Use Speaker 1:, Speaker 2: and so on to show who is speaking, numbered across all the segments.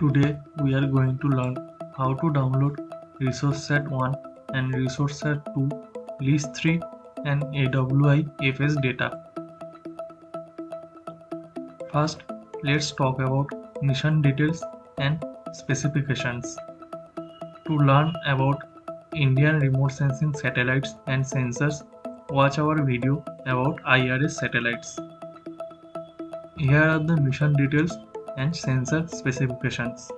Speaker 1: Today we are going to learn how to download ResourceSat 1 and ResourceSat 2 LISS 3 and AWI FS data. First, let's talk about mission details and specifications. To learn about Indian remote sensing satellites and sensors, watch our video about IRS satellites. Here are the mission details and sensor specifications.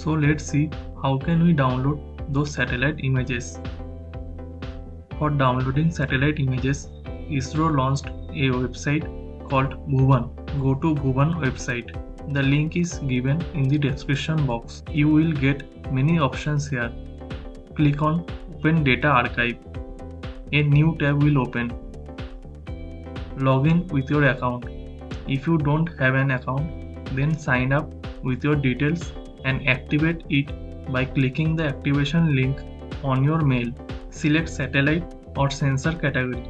Speaker 1: So let's see how can we download those satellite images. For downloading satellite images, ISRO launched a website called Bhuvan. Go to Bhuvan website. The link is given in the description box. You will get many options here. Click on Open Data Archive. A new tab will open. Login with your account. If you don't have an account, then sign up with your details and activate it by clicking the activation link on your mail. Select satellite or sensor category.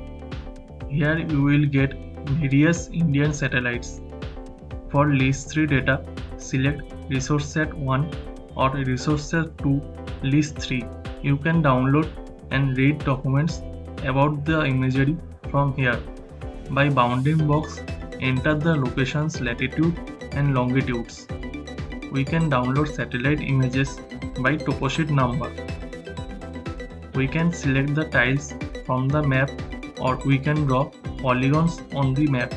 Speaker 1: Here you will get various Indian satellites. For LISS 3 data, select ResourceSat 1 or ResourceSat 2 LISS 3. You can download and read documents about the imagery from here. By bounding box, enter the locations latitude and longitudes we can download satellite images by toposheet number. We can select the tiles from the map or we can draw polygons on the map.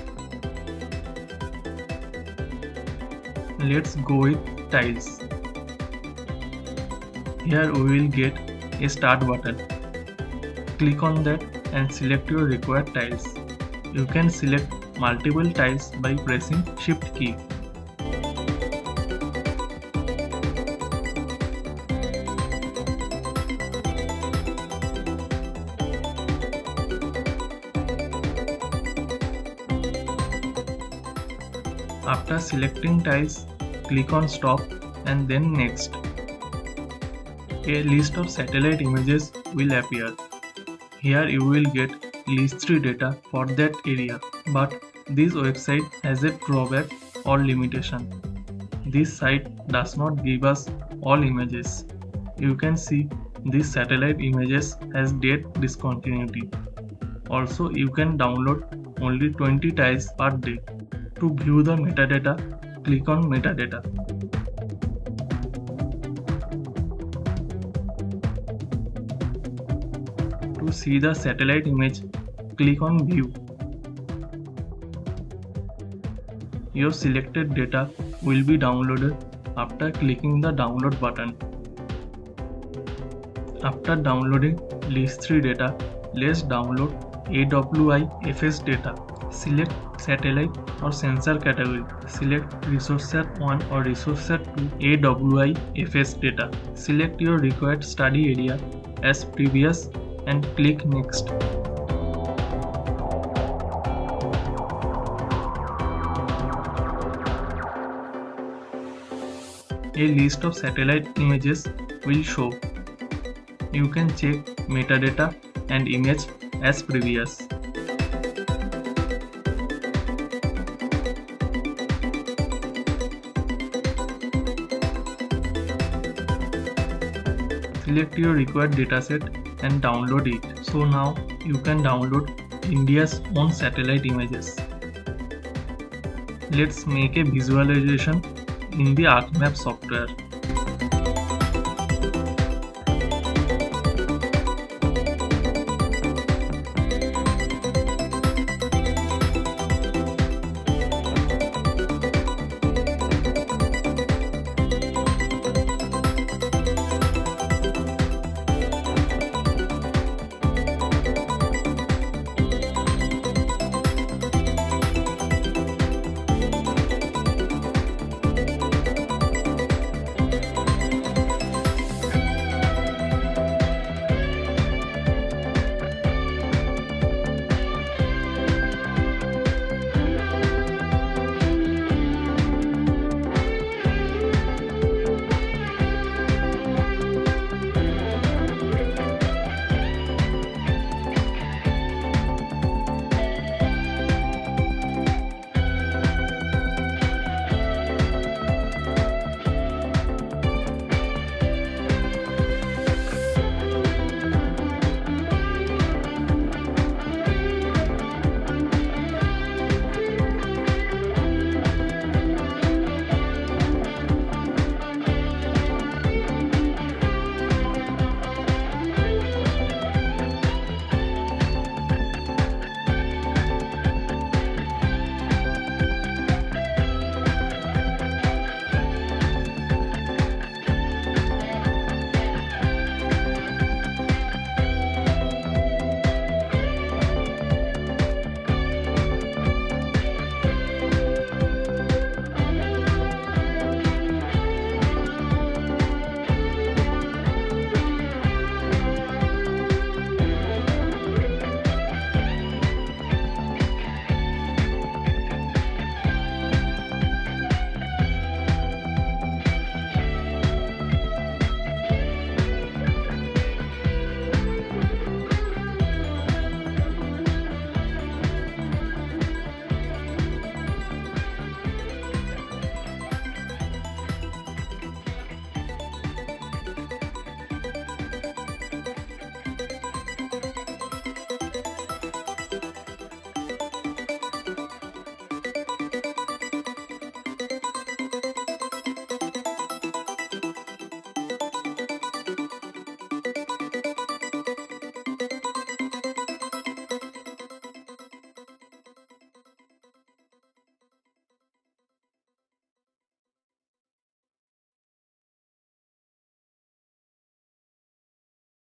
Speaker 1: Let's go with tiles. Here we will get a start button. Click on that and select your required tiles. You can select multiple tiles by pressing shift key. After selecting tiles, click on stop and then next. A list of satellite images will appear. Here you will get LISS 3 data for that area but this website has a drawback or limitation. This site does not give us all images. You can see this satellite images has date discontinuity. Also you can download only 20 tiles per day. To view the metadata, click on metadata. To see the satellite image, click on view. Your selected data will be downloaded after clicking the download button. After downloading list 3 data, let's download AWI FS data. Select satellite और sensor category select resource set one और resource set two A W I F S data select your required study area as previous and click next a list of satellite images images show you can check meta data and images previous. Select your required dataset and download it. So now you can download India's own satellite images. Let's make a visualization in the ArcMap software.